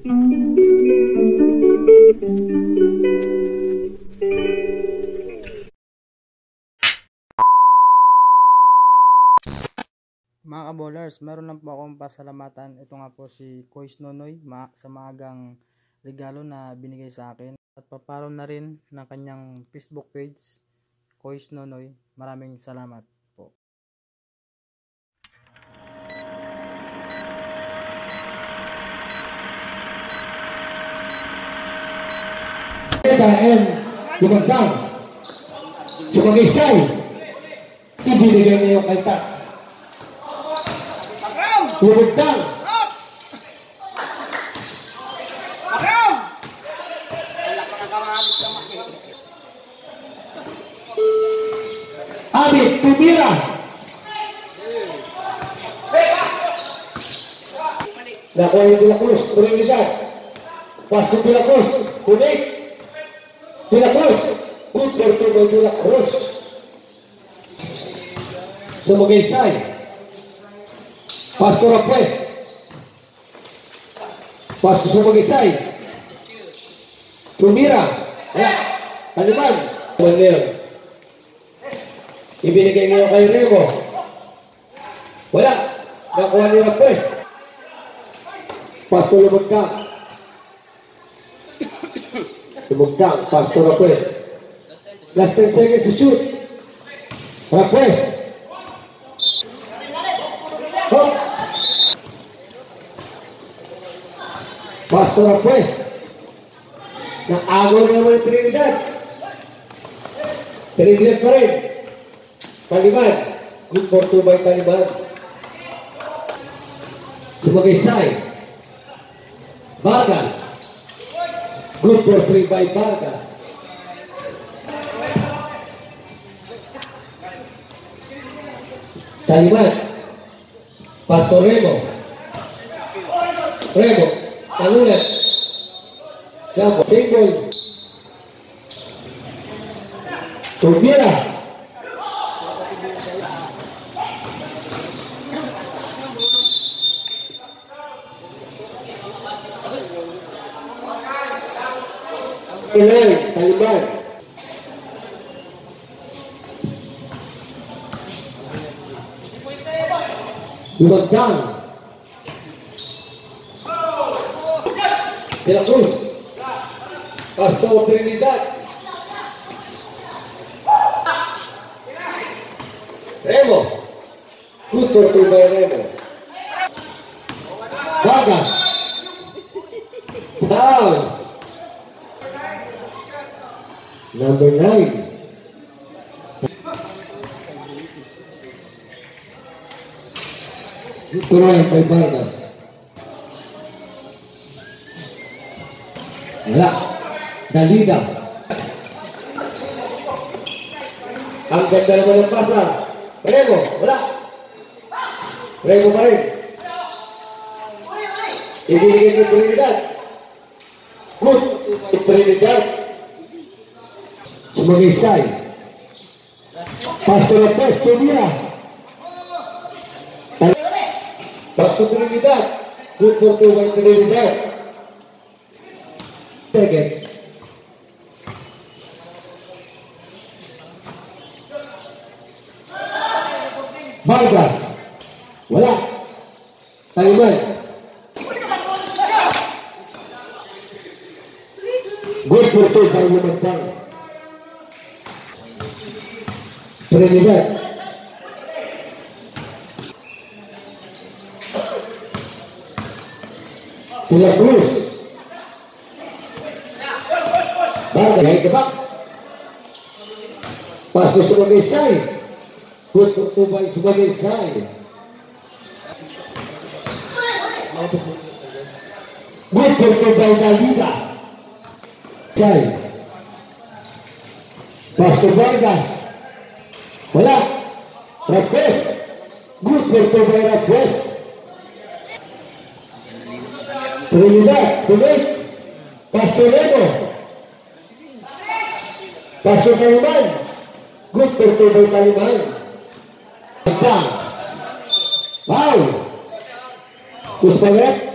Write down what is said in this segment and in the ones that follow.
Mga kabolers, meron lang po akong pasalamatan. Ito nga po si Kois Nonoy ma sa maagang regalo na binigay sa akin. At paparo na rin ng kanyang Facebook page, Kois Nonoy. Maraming salamat Tats. Lumagdang, Bakaw! Wala ka nga kamahalis ka makikita. Abit, tumira. Nakuha yung De La Cruz, Trinidad. Pastor De La Cruz, Kunik. De La Cruz, for Tubal De La Cruz. Sumagisay. Pastor Apres. Pastor Sumagisay. Tumira. Wala. Taliban. Manuel. Ibinigay niyo kay Remo. Wala. Nakuha ni Rapes. Pastor Lumagdang. Lumagdang. Pastor Rapes. Last 10 seconds to shoot. Hop. Pastor Rapes. Nag-agaw na naman yung Trinidad. Trinidad pa rin. Taliban. Good for two by Taliban. Sumagisay. Vargas. Good for three by Vargas. Taliban. Pastor Remo. Remo. Talunan. Jump. Single. Turbira. dipegang tidak ya, terus. Pastor Trinidad. Remo. Kutur Tubai Remo. Bagas. Down Number 9 Turun kay Vargas. Wala. Dalida. Ang ganda naman ng pasa. Prego, wala. Prego pa rin. Ibigay ng Trinidad. Good. Trinidad. Sumagisay. Pastor Lopez, tumira. Tumira. Pastor Trinidad. Good for two by Trinidad. Seconds. Vargas. Wala. Taliban. Good for two by Lumagdang. Trinidad. La Cruz. Vargas, ay gebak. Pasok sebagai say. Good for two by sebagai say. Good for two by Dalida. Say. Pastor Vargas. Wala. Rapes. Good for two by Rapes. Trinidad, tuloy. Pastor Lego. Pastor Taliban. Good by Taliban. Down. Wow. Puspagat.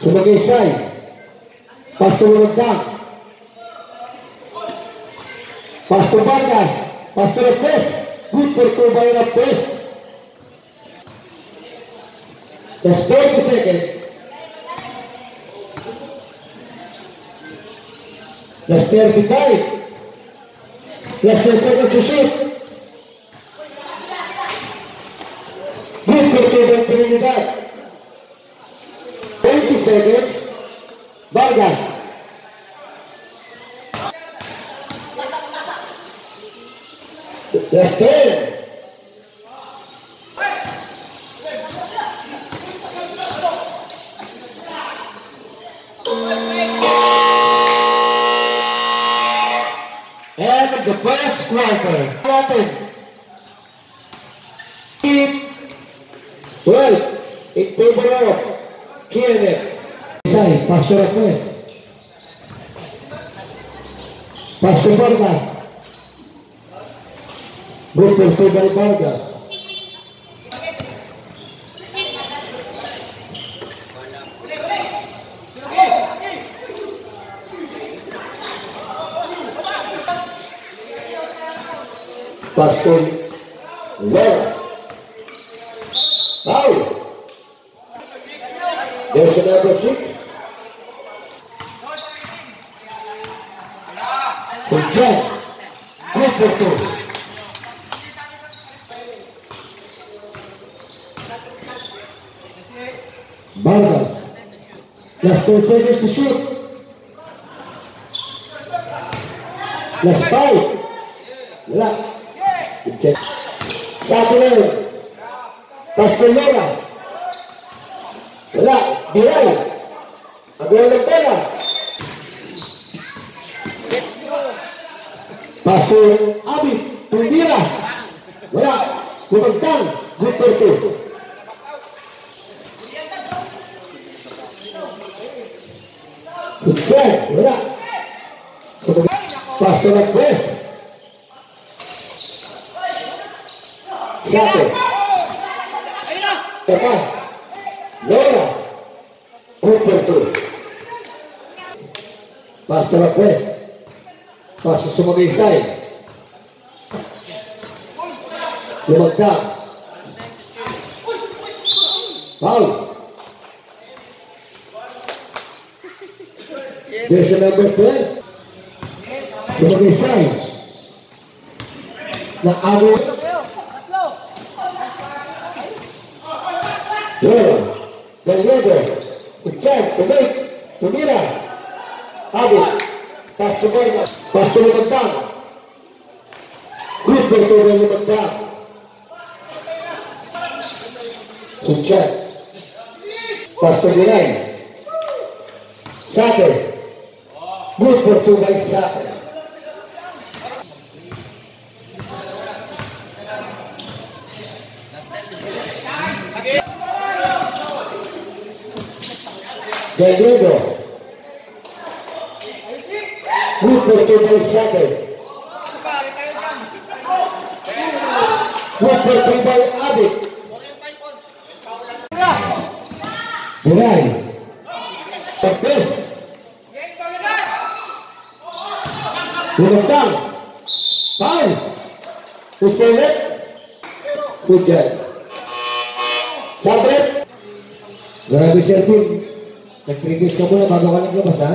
sebagai Rodang. Pass to Vargas. Pass to Lopez. Good for two Just 40 seconds. Last 35. Less than seconds to shoot. Good for two by Trinidad. 20 seconds. Vargas. Last 10. First quarter. Natin. 12. In favor of Kienet. Isay, Pastor Lopez. Pastor Vargas. Good for two by Vargas. Pastor Laura. Foul. There's a number six. Good job. Good for two. Vargas. Last 10 seconds to shoot. Last five. Wala. Good check. Sa akin na yun. Pastor Laura. Wala. Biray. Agawa ng bola. Pastor Abi. Tumbira. Wala. Kumagtang. Good for two. Good check. Teka. Laura. Cooper to. Pastor West. Pastor Sumagaysay. Lumagdang. Foul. There's a number 12. Sumagaysay. Na. Laura. Gallego. Uchay. Tumig. Tumira. Abi. Pastor Vargas. Pastor Lumagdang. Good for Tore Lumagdang. Uchay. Pastor Diray. Sate. Good for two by Sate. Gallego. Good for two by Sate. Good for two by Abi. Diray. Lopez. Lumagdang. Foul. Puspelek. Hujan. Sabret. Sherpin. Nag-previous ka muna bago ka naglabas ha.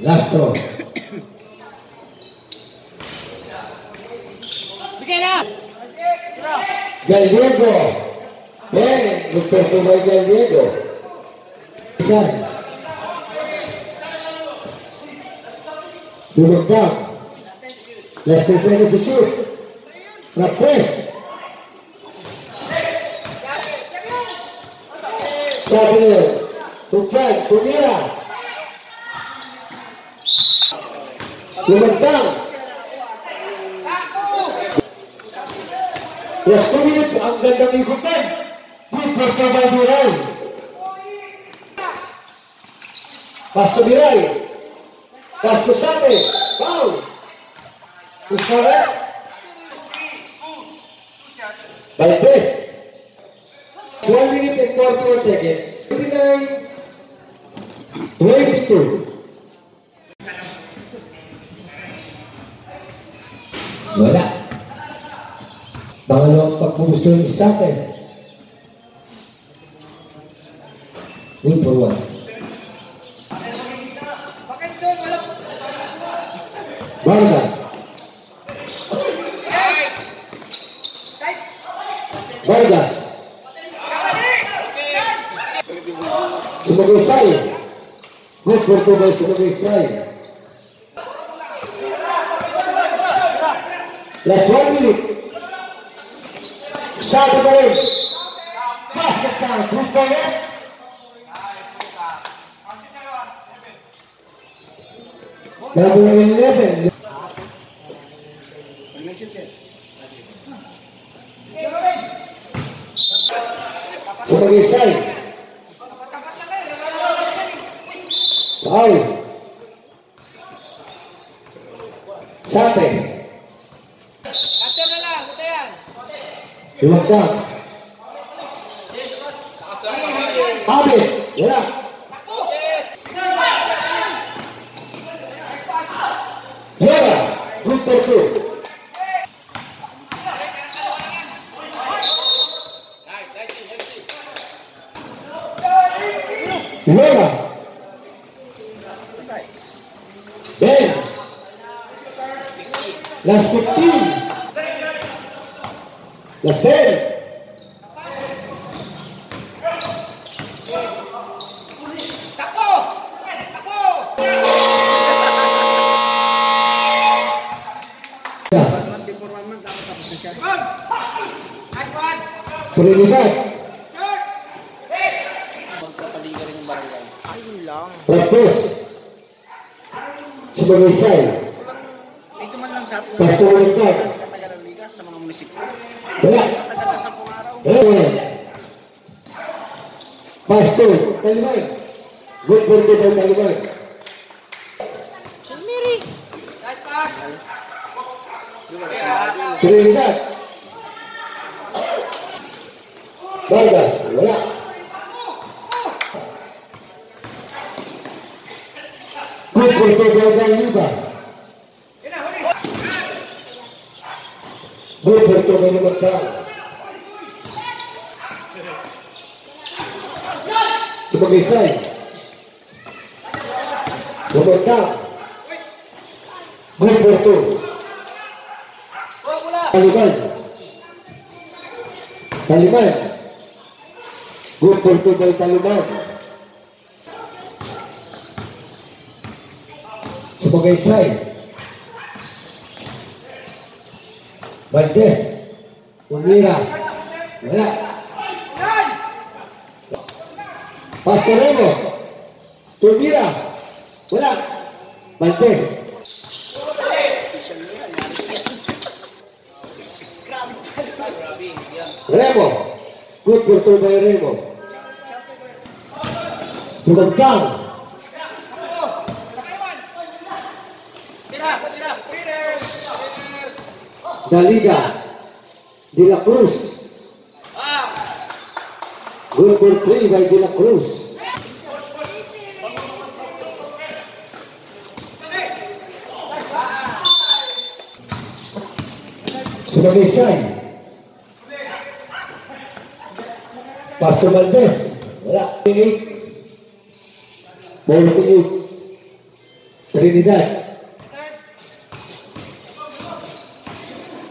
Last throw. Gallego. Ben, nagpertumay Gallego. Isan. Lumagdang. Last 10 seconds to shoot. Niya, Hujan, tumira. Lumagdang. Last 2 minutes, ang gandang ikutan. Good for Kabal Biray. Pasto Biray. Pasto Sate. Foul. Who's correct? Valdez. 1 minute and 41 seconds. 29, 22. Wala. Pangalawang pagbubusto ng isa atin. Good for two by Sumagisay. Last one minute. Satu pa rin. Basket time. Good for one. Number 11. Sumagisay. Tahu. Sate. Silakan. Habis. Ya. Ya. Nomor Last 15. Last 10. Trinidad. Magkapaligaran yung barangay. Ayun lang. Practice. Sebagai say. Ito man lang sa atin. Pastor Richard. Katagal ng liga sa mga munisipyo. Wala. Katagal na sa araw. Pastor Taliban. Good pass! Trinidad. Vargas. Good for the Taliban. For the Taliban. Sebagai say. Bumagtang. Good for two. Taliban. Taliban. Good for two by Taliban. Sebagai say. Bandes. Umira. Wala. Pastoremo. Tumira. Wala. Bandes. Remo. Good for two by Remo. Tumagkang. Daliga. De La Cruz. Good for three by De La Cruz. Sebagai sign. Pastor Valdez. Wala. Ball to. Trinidad.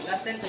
Last 10 to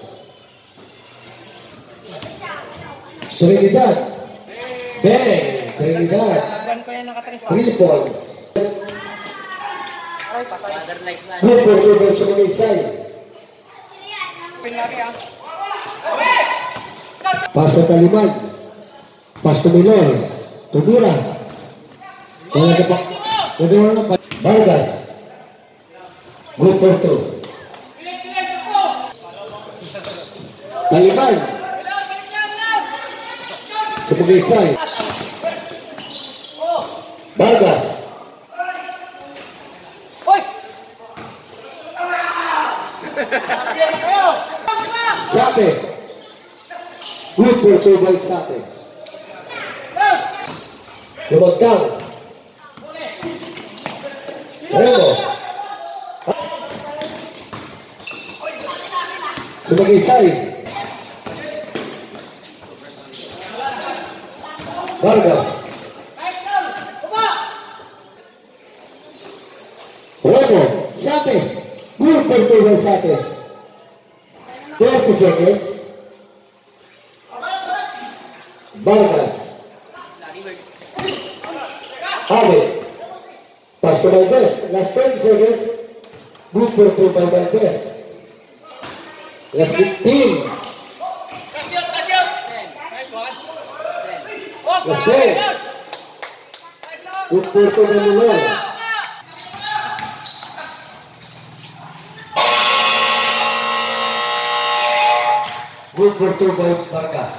Trinidad. Bang! Trinidad. Three points. Good for. Pin lagi ah. Paso Taliman. Pasto Milor. Tubira. Wala na pa. Pwede mo na pa. Sumanisay. Vargas. Hoy! Sate. Good for by Sate. Lumagkang. Remo. Sumagisay. Vargas. Remo. Sate. Good for two by Sate. 30 seconds. Vargas. Javi. Pass to Valdez. Last 20 seconds. Good for two by Valdez. Last 15. Kasyot, kasyot! Nice one. Last 10. Good for two by Manuel. Good for two by Vargas.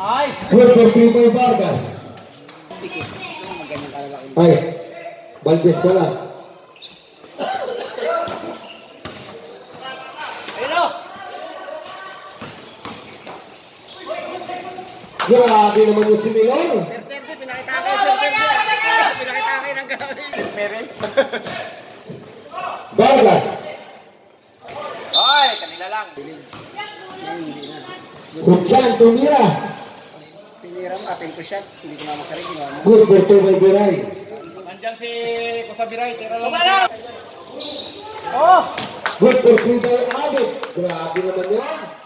Ay! Good for two by Vargas. Dikit. Ito, magandang kalalaki. Ay, Valdez pala. Grabe naman yung si Milor. Sir pinakita kayo, Sir Terdy. ah. Pinakita kayo ng gawin. Meron. Vargas. Hoy, kanila lang. Kuchan, tumira. Mo, atin ko shot. Hindi ko na masarig. Ginawa mo. Good for two by Biray. Nandiyan si Kusabiray, tira lang. Kumala! Oh! Good for three by Abid. Grabe naman yan.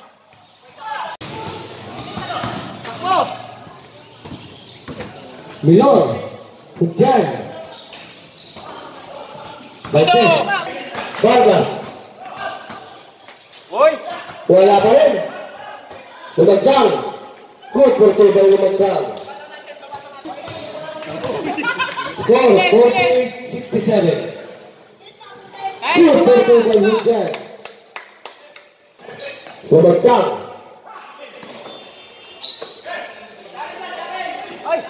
Milor. Kuchan. Valdez. Vargas. Wala pa rin. Lumagdang. Good for two by Lumagdang. Score 48-67. Good for two by Hujan. Lumagdang. Ay!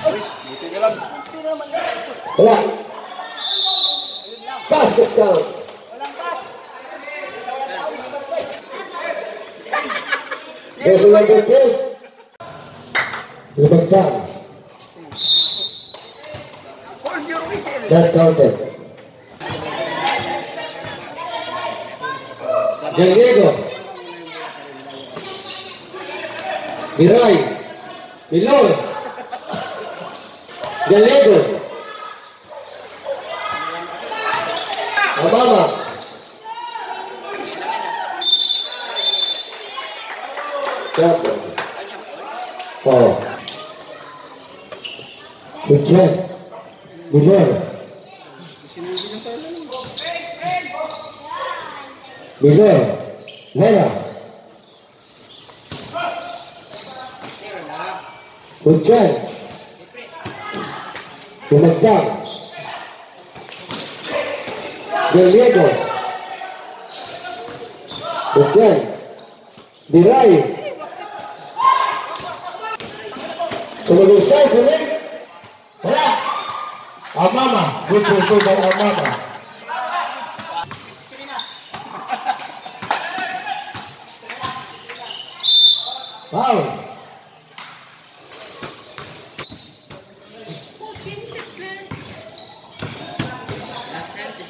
Buti ka lang. Wala. Basket count. There's a number two. Lumagdang. Hold your whistle. That counted. Gallego. Miray. Milor. the ladder. The mama. Wow. Good job. Good job. Miguel, Vera. Good job. Hujan, Tumagdang, Del Diego, Hujan, Diray, Sumalusay, Kulit, Wala, Amama, good for two by Amama. Wow. Last time to shoot.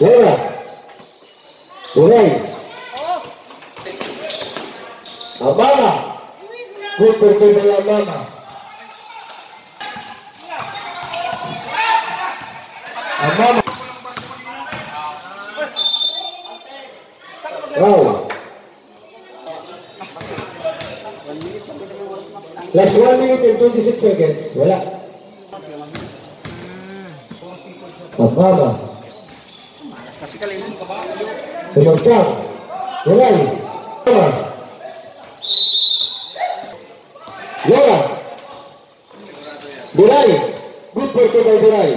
Turay. Oo. Amama. Good by Amama. Amama. Wow. Last 1 minute and 26 seconds. Wala. Lola. Duray. Good by Duray.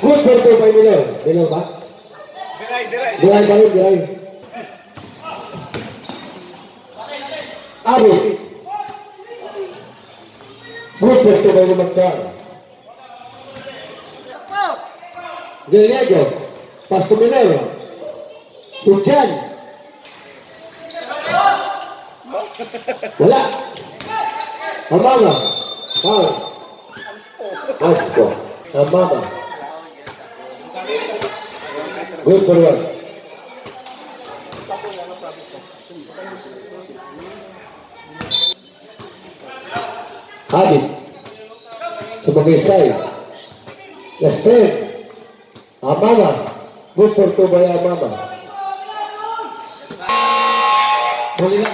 Good for two by Miller. Miller ba? Diray, diray. Duray pa rin, Duray. Abi. Good Galeado. Pass to Miller. Pujan. Wala. Amama. Foul. Alis ko. Amama. Good for one. Hadid. Sebagai saya. Last ten. Amama. Good for two by Amama. Huli na